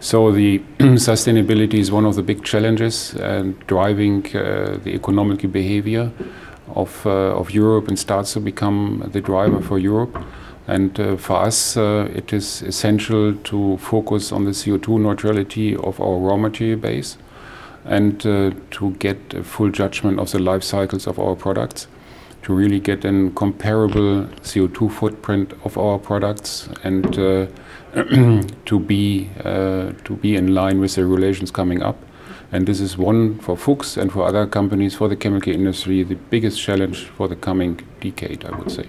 So the sustainability is one of the big challenges and driving uh, the economic behavior of, uh, of Europe and starts to become the driver for Europe. And uh, for us, uh, it is essential to focus on the CO2 neutrality of our raw material base and uh, to get a full judgment of the life cycles of our products, to really get a comparable CO2 footprint of our products and uh, to be uh, to be in line with the regulations coming up. And this is one for Fuchs and for other companies, for the chemical industry, the biggest challenge for the coming decade, I would say.